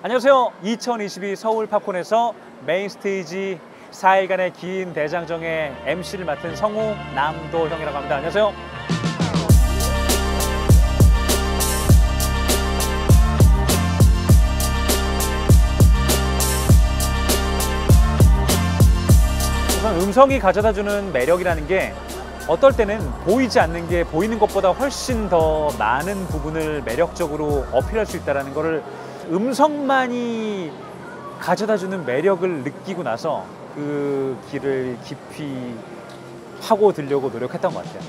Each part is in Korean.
안녕하세요. 2022 서울 팝콘에서 메인 스테이지 4일간의 긴 대장정의 MC를 맡은 성우 남도형이라고 합니다. 안녕하세요. 우선 음성이 가져다주는 매력이라는 게 어떨 때는 보이지 않는 게 보이는 것보다 훨씬 더 많은 부분을 매력적으로 어필할 수 있다는 것을 음성만이 가져다주는 매력을 느끼고 나서 그 길을 깊이 파고 들려고 노력했던 것 같아요.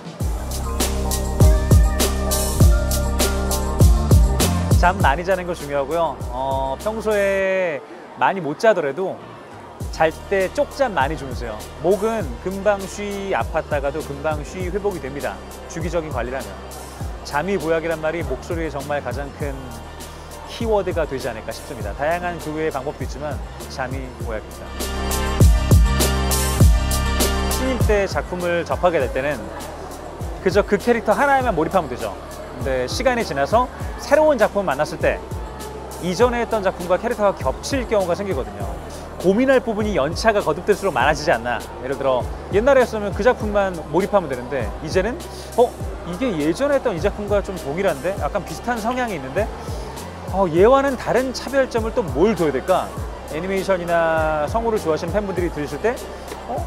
잠 많이 자는 거 중요하고요. 어, 평소에 많이 못 자더라도 잘 때 쪽잠 많이 주무세요. 목은 금방 쉬 아팠다가도 금방 쉬 회복이 됩니다. 주기적인 관리라면. 잠이 보약이란 말이 목소리에 정말 가장 큰 키워드가 되지 않을까 싶습니다. 다양한 그 외의 방법도 있지만 잠이 보약입니다. 신인 때 작품을 접하게 될 때는 그저 그 캐릭터 하나에만 몰입하면 되죠. 근데 시간이 지나서 새로운 작품을 만났을 때 이전에 했던 작품과 캐릭터가 겹칠 경우가 생기거든요. 고민할 부분이 연차가 거듭될수록 많아지지 않나. 예를 들어 옛날에였으면 그 작품만 몰입하면 되는데 이제는 어 이게 예전에 했던 이 작품과 좀 동일한데 약간 비슷한 성향이 있는데 어, 얘와는 다른 차별점을 또 뭘 둬야 될까? 애니메이션이나 성우를 좋아하시는 팬분들이 들으실 때 어?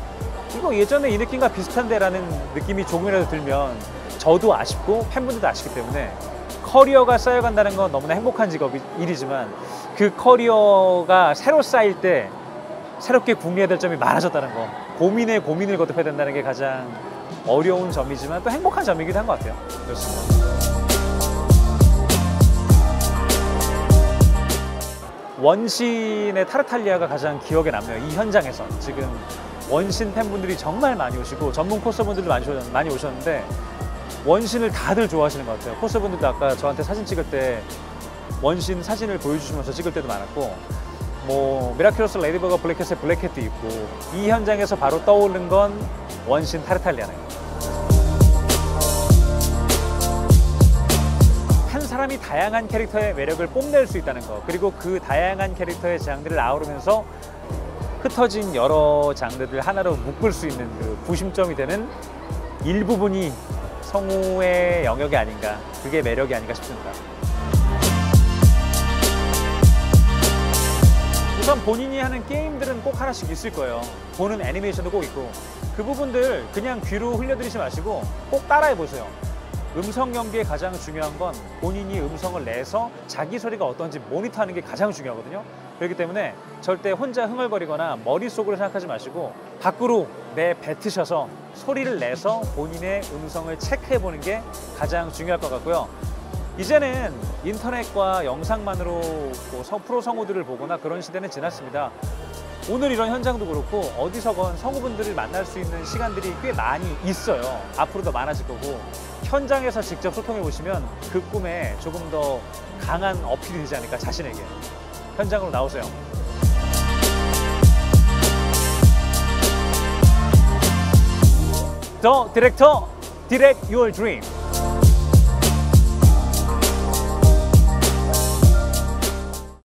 이거 예전에 이 느낌과 비슷한데 라는 느낌이 조금이라도 들면 저도 아쉽고 팬분들도 아쉽기 때문에 커리어가 쌓여간다는 건 너무나 행복한 직업 일이지만 그 커리어가 새로 쌓일 때 새롭게 궁리해야 될 점이 많아졌다는 거 고민에 고민을 거듭해야 된다는 게 가장 어려운 점이지만 또 행복한 점이기도 한 것 같아요 그렇습니다 원신의 타르탈리아가 가장 기억에 남네요 이 현장에서. 지금 원신 팬분들이 정말 많이 오시고 전문 코스분들도 많이, 오셨, 많이 오셨는데 원신을 다들 좋아하시는 것 같아요. 코스분들도 아까 저한테 사진 찍을 때 원신 사진을 보여주시면서 찍을 때도 많았고 뭐 미라큘러스 레이디버그 블랙캣의 블랙캣도 있고 이 현장에서 바로 떠오른 건 원신 타르탈리아네요 사람이 다양한 캐릭터의 매력을 뽐낼 수 있다는 거 그리고 그 다양한 캐릭터의 장르를 아우르면서 흩어진 여러 장르를 하나로 묶을 수 있는 그 구심점이 되는 일부분이 성우의 영역이 아닌가 그게 매력이 아닌가 싶습니다 우선 본인이 하는 게임들은 꼭 하나씩 있을 거예요. 보는 애니메이션도 꼭 있고 그 부분들 그냥 귀로 흘려드리지 마시고 꼭 따라해 보세요. 음성 연기에 가장 중요한 건 본인이 음성을 내서 자기 소리가 어떤지 모니터하는 게 가장 중요하거든요. 그렇기 때문에 절대 혼자 흥얼거리거나 머릿속으로 생각하지 마시고 밖으로 내뱉으셔서 소리를 내서 본인의 음성을 체크해 보는 게 가장 중요할 것 같고요. 이제는 인터넷과 영상만으로 뭐 프로 성우들을 보거나 그런 시대는 지났습니다. 오늘 이런 현장도 그렇고 어디서건 성우분들을 만날 수 있는 시간들이 꽤 많이 있어요. 앞으로도 많아질 거고 현장에서 직접 소통해 보시면 그 꿈에 조금 더 강한 어필이 되지 않을까 자신에게 현장으로 나오세요. 더 디렉터 디렉 유얼 드림